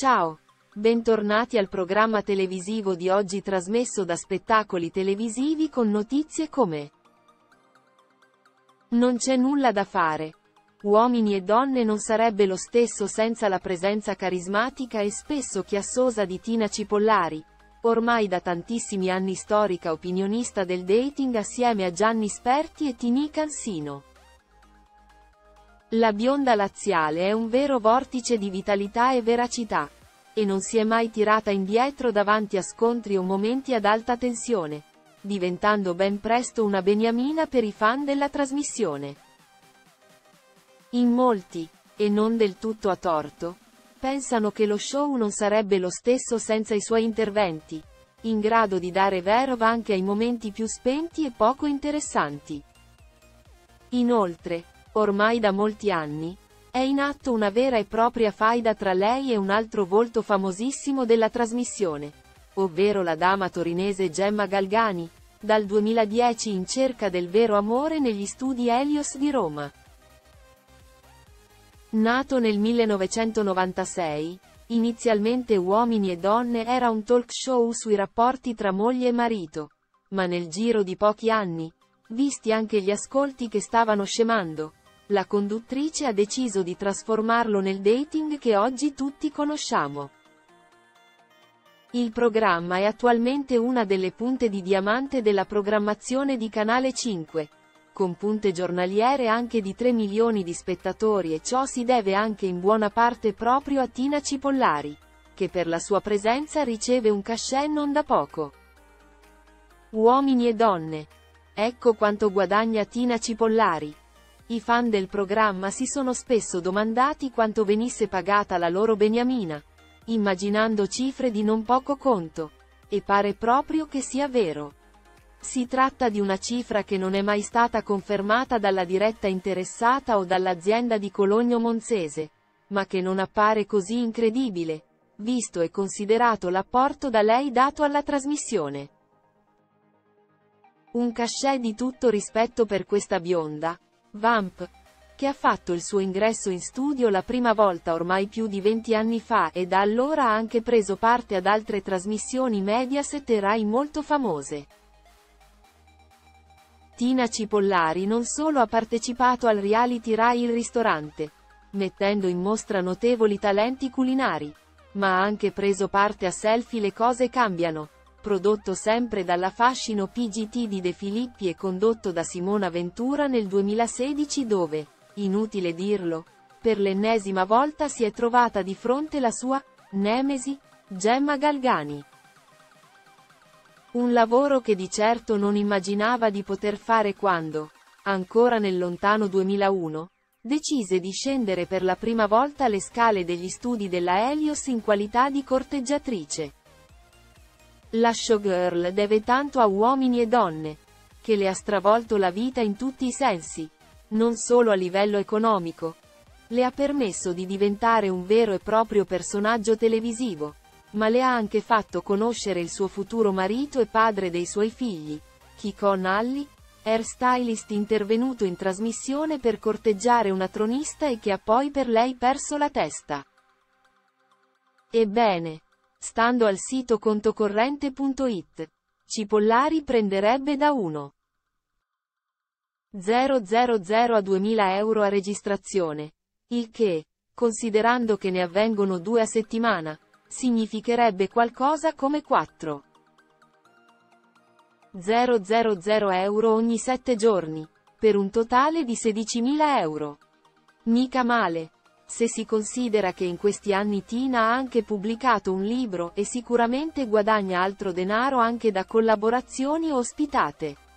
Ciao! Bentornati al programma televisivo di oggi trasmesso da Spettacoli Televisivi con notizie come Non c'è nulla da fare. Uomini e donne non sarebbe lo stesso senza la presenza carismatica e spesso chiassosa di Tina Cipollari, ormai da tantissimi anni storica opinionista del dating assieme a Gianni Sperti e Tini Cansino. La bionda laziale è un vero vortice di vitalità e veracità e non si è mai tirata indietro davanti a scontri o momenti ad alta tensione, diventando ben presto una beniamina per i fan della trasmissione. In molti, e non del tutto a torto, pensano che lo show non sarebbe lo stesso senza i suoi interventi, in grado di dare verve anche ai momenti più spenti e poco interessanti. Inoltre, ormai da molti anni, è in atto una vera e propria faida tra lei e un altro volto famosissimo della trasmissione, ovvero la dama torinese Gemma Galgani, dal 2010 in cerca del vero amore negli studi Helios di Roma. Nato nel 1996, inizialmente Uomini e Donne era un talk show sui rapporti tra moglie e marito, ma nel giro di pochi anni, visti anche gli ascolti che stavano scemando, la conduttrice ha deciso di trasformarlo nel dating che oggi tutti conosciamo. Il programma è attualmente una delle punte di diamante della programmazione di Canale 5, con punte giornaliere anche di 3 milioni di spettatori e ciò si deve anche in buona parte proprio a Tina Cipollari, che per la sua presenza riceve un cachet non da poco. Uomini e donne. Ecco quanto guadagna Tina Cipollari. I fan del programma si sono spesso domandati quanto venisse pagata la loro beniamina, immaginando cifre di non poco conto. E pare proprio che sia vero. Si tratta di una cifra che non è mai stata confermata dalla diretta interessata o dall'azienda di Cologno Monzese, ma che non appare così incredibile, visto e considerato l'apporto da lei dato alla trasmissione. Un cachet di tutto rispetto per questa bionda, Vamp, che ha fatto il suo ingresso in studio la prima volta ormai più di 20 anni fa e da allora ha anche preso parte ad altre trasmissioni Mediaset e Rai molto famose. Tina Cipollari non solo ha partecipato al reality Rai Il Ristorante, mettendo in mostra notevoli talenti culinari, ma ha anche preso parte a Selfie Le cose cambiano, prodotto sempre dalla Fascino PGT di De Filippi e condotto da Simona Ventura nel 2016 dove, inutile dirlo, per l'ennesima volta si è trovata di fronte la sua nemesi, Gemma Galgani. Un lavoro che di certo non immaginava di poter fare quando, ancora nel lontano 2001, decise di scendere per la prima volta le scale degli studi della Helios in qualità di corteggiatrice. La showgirl deve tanto a uomini e donne, che le ha stravolto la vita in tutti i sensi, non solo a livello economico. Le ha permesso di diventare un vero e proprio personaggio televisivo, ma le ha anche fatto conoscere il suo futuro marito e padre dei suoi figli, Kikon Alli, hairstylist intervenuto in trasmissione per corteggiare una tronista e che ha poi per lei perso la testa. Ebbene, Stando al sito contocorrente.it. Cipollari prenderebbe da 1. 000 a 2000 euro a registrazione. Il che, considerando che ne avvengono due a settimana, significherebbe qualcosa come 4. 000 euro ogni 7 giorni, per un totale di 16.000 euro. Mica male se si considera che in questi anni Tina ha anche pubblicato un libro e sicuramente guadagna altro denaro anche da collaborazioni ospitate.